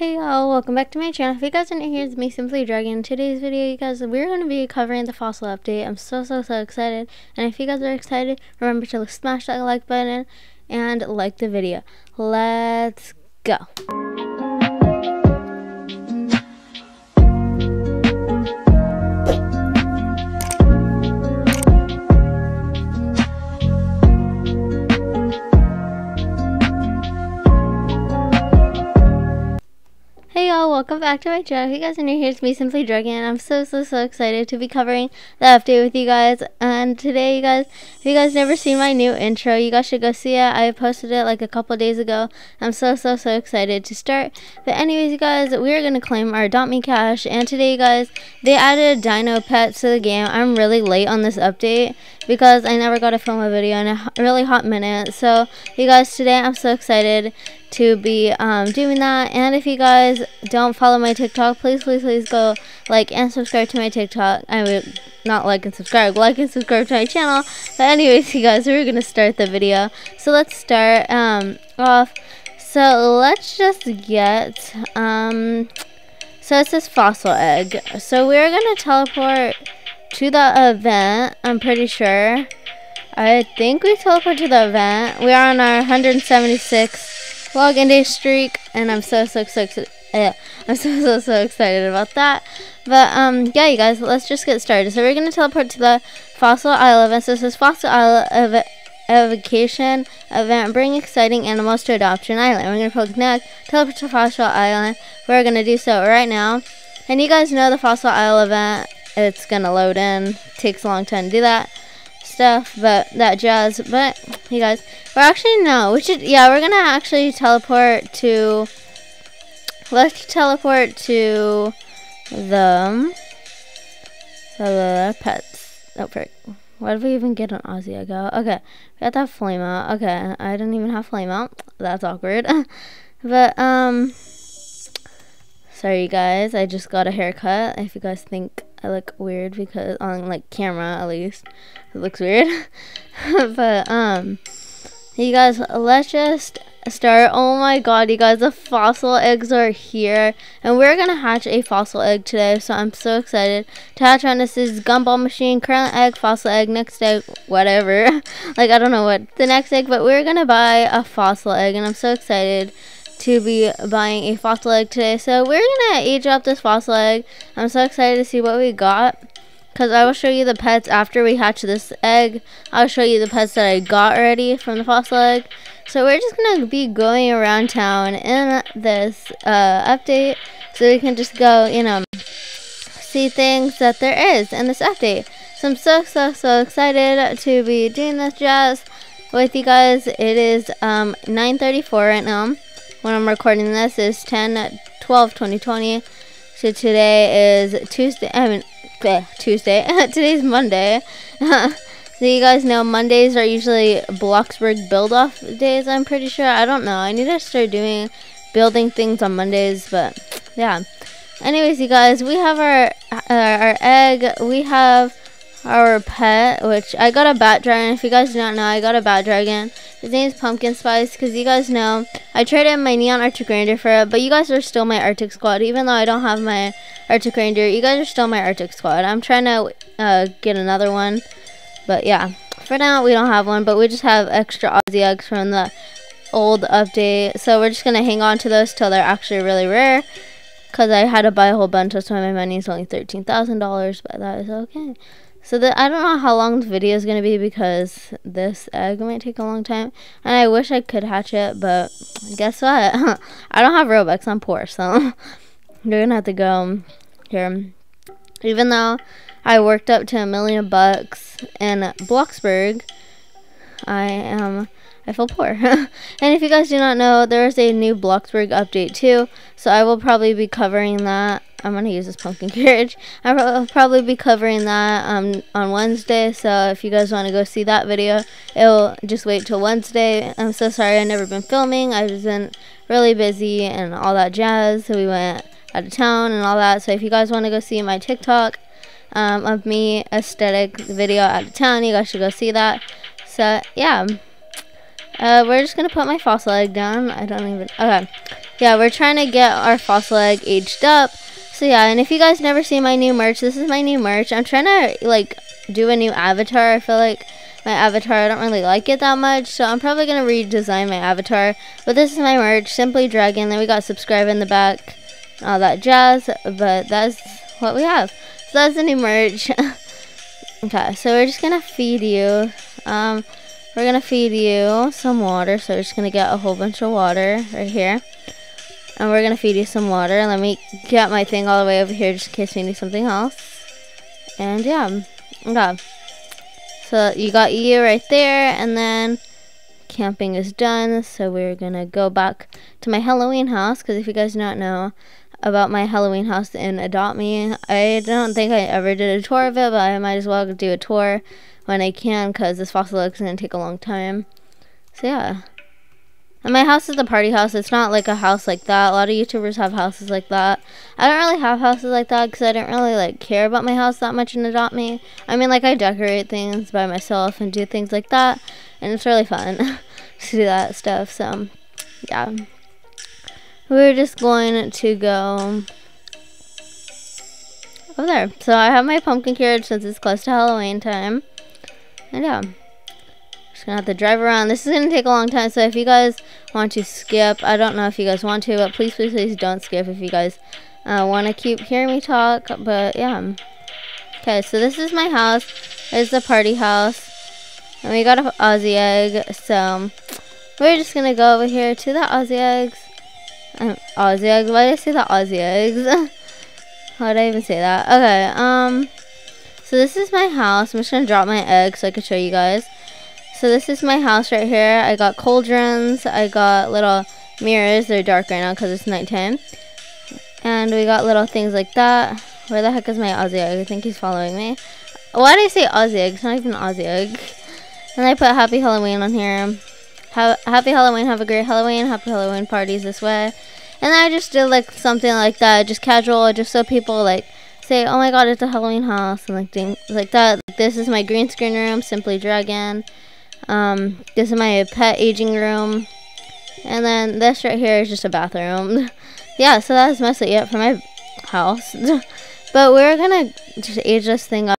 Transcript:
Hey y'all, welcome back to my channel. If you guys are new here, it's me, Simply Dragon. In today's video, you guys, we're going to be covering the fossil update. I'm so, so, so excited. And if you guys are excited, remember to smash that like button and like the video. Let's go. Welcome back to my channel. If you guys are new here, it's me, Simply Dragon. I'm so, so, so excited to be covering the update with you guys. And today, you guys, if you guys never seen my new intro, you guys should go see it. I posted it like a couple days ago. I'm so, so, so excited to start. But anyways, you guys, we're going to claim our Adopt Me Cash. And today, you guys, they added a Dino Pets to the game. I'm really late on this update because I never got to film a video in a really hot minute. So, you guys, today I'm so excited to be um, doing that. And if you guys don't follow my TikTok, please, please, please go like and subscribe to my TikTok. I would not like and subscribe, like and subscribe to my channel. But anyways, you guys, we're gonna start the video. So let's start um, off. So let's just get um. So it's this fossil egg. So we're gonna teleport to the event. I'm pretty sure. I think we teleport to the event. We are on our 176 login day streak, and I'm so so so excited. Yeah, I'm so so so excited about that. But um, yeah, you guys, let's just get started. So we're gonna teleport to the Fossil Isle event. So this is Fossil Isle ev Excavation event. Bring exciting animals to Adoption Island. We're gonna click next. Teleport to Fossil Island. We're gonna do so right now. And you guys know the Fossil Isle event. It's gonna load in. Takes a long time to do that stuff, but that jazz. But you guys, we're actually no, we should yeah, we're gonna actually teleport to. Let's teleport to the the pets. Oh, frick. Why did we even get an Aussie egg? Okay, we got that flame out. Okay, I didn't even have flame out. That's awkward. but um, sorry you guys, I just got a haircut. If you guys think I look weird because on like camera at least it looks weird. but um you guys let's just start. Oh my god, you guys, the fossil eggs are here. And we're gonna hatch a fossil egg today, so I'm so excited to hatch on this is gumball machine, current egg, fossil egg, next egg, whatever. like I don't know what the next egg, but we're gonna buy a fossil egg and I'm so excited to be buying a fossil egg today. So we're going to age up this fossil egg. I'm so excited to see what we got. Because I will show you the pets after we hatch this egg. I'll show you the pets that I got already from the fossil egg. So we're just going to be going around town in this uh, update. So we can just go, you know, see things that there is in this update. So I'm so, so, so excited to be doing this jazz with you guys. It is um, 9.34 right now when I'm recording this is 10 12 2020 so today is Tuesday I mean eh, Tuesday. Today's Monday. So you guys know Mondays are usually Bloxburg build off days I'm pretty sure. I don't know. I need to start doing building things on Mondays but yeah. Anyways you guys we have our uh, our egg. We have our pet, which I got a bat dragon. If you guys don't know, I got a bat dragon. His name is Pumpkin Spice, because you guys know I traded my Neon Arctic Ranger for it, but you guys are still my Arctic Squad. Even though I don't have my Arctic Ranger, you guys are still my Arctic Squad. I'm trying to uh, get another one, but yeah. For now, we don't have one, but we just have extra Aussie eggs from the old update. So we're just going to hang on to those till they're actually really rare. Because I had to buy a whole bunch, that's why my money is only $13,000, but that is okay. So the, I don't know how long the video is going to be because this egg might take a long time. And I wish I could hatch it, but guess what? I don't have Robux. I'm poor, so you're going to have to go um, here. Even though I worked up to a million bucks in Bloxburg, I am... I feel poor. and if you guys do not know, there is a new Bloxburg update too. So I will probably be covering that I'm gonna use this pumpkin carriage. I'll probably be covering that um, on Wednesday. So if you guys want to go see that video, it'll just wait till Wednesday. I'm so sorry I've never been filming. I was been really busy and all that jazz. So we went out of town and all that. So if you guys want to go see my TikTok um, of me aesthetic video out of town, you guys should go see that. So yeah. Uh, we're just gonna put my fossil egg down. I don't even. Okay. yeah, we're trying to get our fossil egg aged up. So yeah, and if you guys never see my new merch, this is my new merch. I'm trying to like do a new avatar. I feel like my avatar, I don't really like it that much, so I'm probably gonna redesign my avatar. But this is my merch, Simply Dragon. Then we got subscribe in the back, all that jazz. But that's what we have. So that's the new merch. okay, so we're just gonna feed you. Um, we're gonna feed you some water. So we're just gonna get a whole bunch of water right here. And we're to feed you some water. Let me get my thing all the way over here just in case we need something else. And yeah. Mm, okay. So you got you right there. And then camping is done. So we're to go back to my Halloween house. Because if you guys don't know about my Halloween house in Adopt Me, I don't think I ever did a tour of it. But I might as well do a tour when I can. Because this fossil is going to take a long time. So yeah. And my house is a party house. It's not like a house like that. A lot of YouTubers have houses like that. I don't really have houses like that because I don't really like care about my house that much and adopt me. I mean, like I decorate things by myself and do things like that, and it's really fun to do that stuff. So, yeah, we're just going to go over there. So I have my pumpkin carriage since it's close to Halloween time, and yeah. Just gonna have to drive around. This is gonna take a long time, so if you guys want to skip, I don't know if you guys want to, but please, please, please don't skip if you guys uh, want to keep hearing me talk. But yeah. Okay, so this is my house. It's the party house. And we got an Aussie egg, so we're just gonna go over here to the Aussie eggs. Um, Aussie eggs, why did I say the Aussie eggs? How did I even say that? Okay, um, so this is my house. I'm just gonna drop my egg so I can show you guys. So this is my house right here. I got cauldrons. I got little mirrors. They're dark right now because it's nighttime. And we got little things like that. Where the heck is my Aussie egg? I think he's following me. Why did I say Aussie egg? It's not even Aussie egg. And I put Happy Halloween on here. Ha happy Halloween. Have a great Halloween. Happy Halloween parties this way. And I just did like something like that. Just casual. Just so people like say, oh my god, it's a Halloween house. And like like that. This is my green screen room. Simply Dragon. Um, this is my pet aging room. And then this right here is just a bathroom. yeah, so that's mostly it for my house. but we're gonna just age this thing up.